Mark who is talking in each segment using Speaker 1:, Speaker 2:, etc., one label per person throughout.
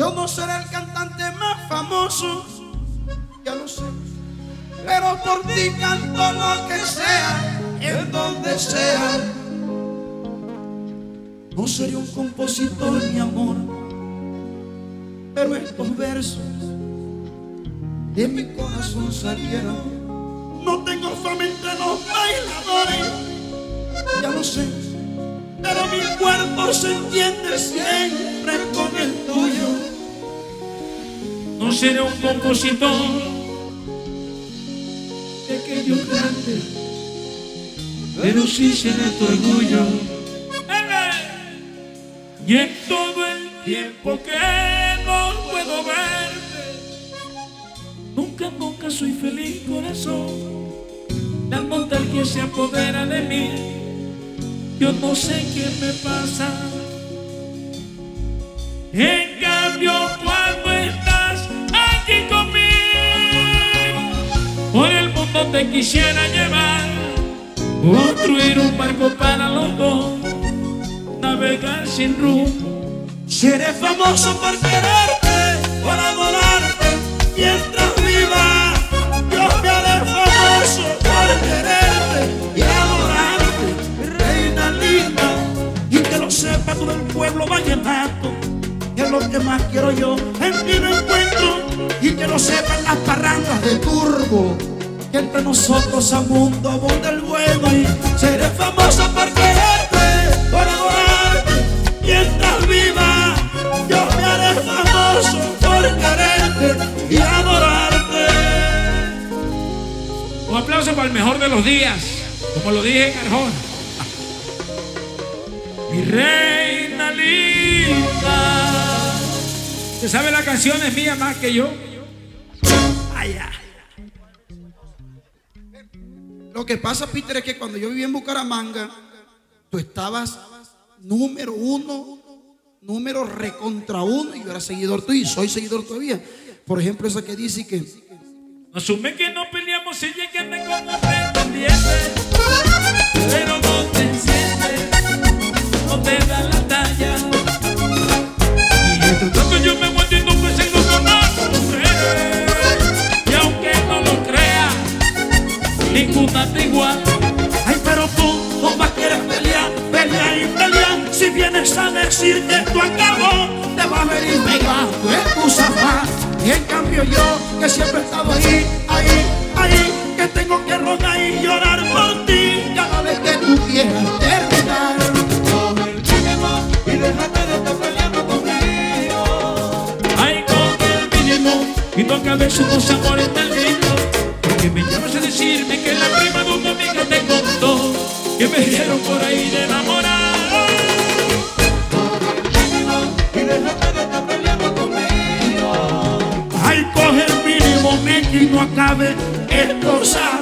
Speaker 1: Yo no seré el cantante más famoso, ya lo sé. Pero por ti canto lo que sea, en donde sea. No seré un compositor, mi amor, pero estos versos de mi corazón salieron. No tengo fama entre los bailadores, ya lo sé, pero mi cuerpo se entiende siempre con el tuyo.
Speaker 2: Seré un compositor
Speaker 1: de aquellos grandes,
Speaker 2: pero sí seré tu orgullo. Y en todo el tiempo que no puedo verte, nunca, nunca soy feliz, corazón. La nostalgia se apodera de mí, yo no sé qué me pasa. En cambio, quisiera llevar, construir un barco para los dos navegar sin rumbo.
Speaker 1: Seré famoso por quererte, por adorarte, mientras viva. Yo me haré famoso por quererte y adorarte, reina linda. Y que lo sepa todo el pueblo vallenato, es lo que más quiero yo en ti me encuentro. Y que lo sepan las parrandas de turbo, que entre nosotros a mundo abunda el bueno. Y seré famoso por quererte, por adorarte mientras viva, yo me haré famoso por quererte y adorarte.
Speaker 2: Un aplauso para el mejor de los días, como lo dije en Arjona. Mi reina linda. ¿Usted sabe la canción es mía más que yo?
Speaker 1: Ay, ay. Lo que pasa, Peter, es que cuando yo vivía en Bucaramanga, tú estabas número uno, número recontra uno, y yo era seguidor tuyo y soy seguidor todavía. Por ejemplo, esa que dice que
Speaker 2: Asume que no peleamos ella que anda como pretendiente, pero no te enciende, no te da la ninguna te iguala.
Speaker 1: Ay, pero tú no más quieres pelear, pelear y pelear. Si vienes a decir que esto acabó, te va a venir pegando tu sofá. Y en cambio yo, que siempre he estado ahí, ahí, ahí, que tengo que rogar y llorar por ti cada vez que tú quieras terminar. Y
Speaker 2: y no acabes tus amores del Porque me llamas a decirme que la prima de una amiga te contó que me dieron por ahí de enamorar.
Speaker 1: y déjate de estar peleando conmigo. Ay, coge el mínimo, no acabe estos amores.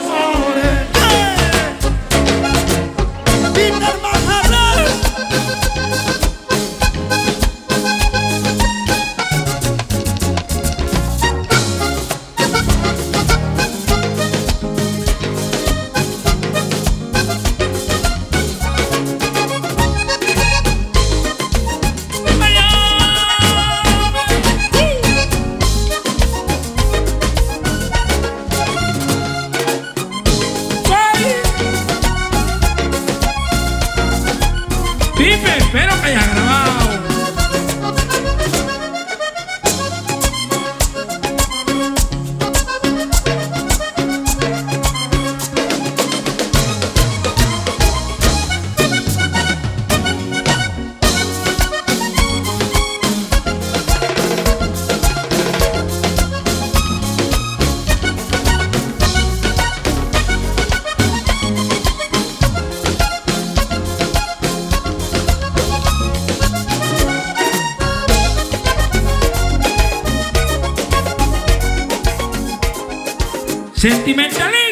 Speaker 2: Sentimentaliza.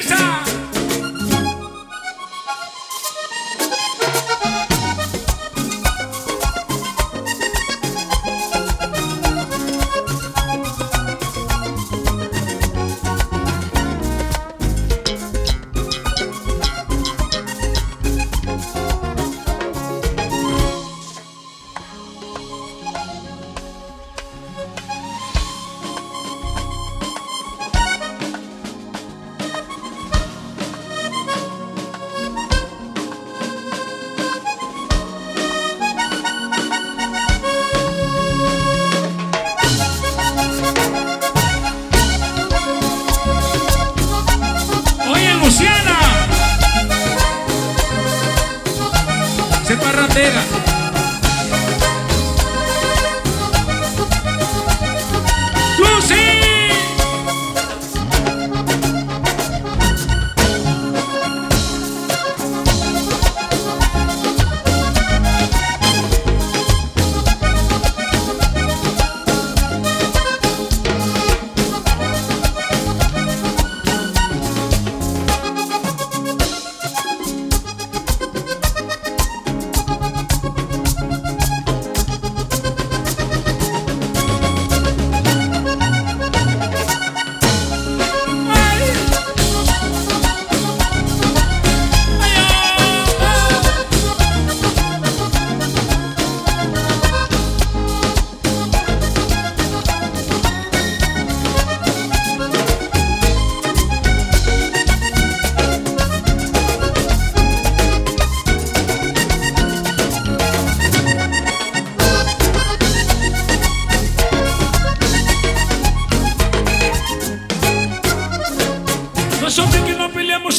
Speaker 2: Fronteras.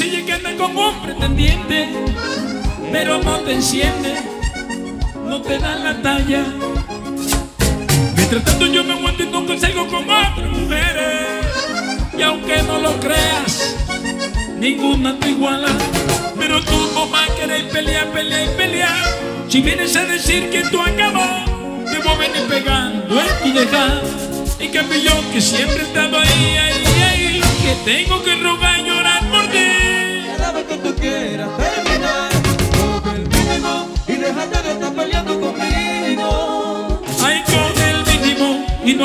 Speaker 2: Ella que anda con un pretendiente, pero no te enciende, no te da la talla. Mientras tanto yo me aguanto y nunca salgo con otras mujeres. Y aunque no lo creas, ninguna te iguala. Pero tú mamá querés pelear, pelear y pelear. Si vienes a decir que tú acabó, te voy a venir pegando en tu dejar. En cambio yo que siempre he estado ahí, ahí, ahí, que tengo que rogar y llorar por ti.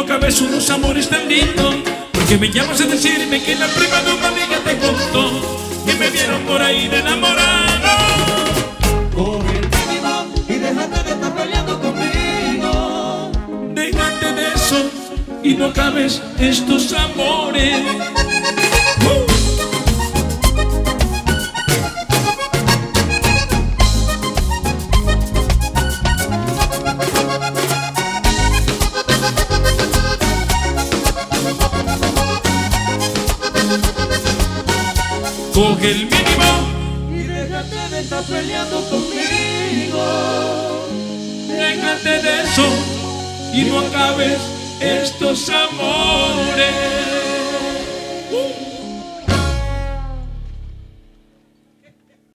Speaker 2: No cabes unos amores tan lindos. Porque me llamas a decirme que la prima de una amiga te contó que me vieron por ahí de enamorado.
Speaker 3: Coge el y déjate de estar peleando conmigo.
Speaker 2: Déjate de eso y no cabes estos amores. Coge el mínimo,
Speaker 3: Y déjate de estar peleando conmigo.
Speaker 2: déjate de eso y no acabes estos amores.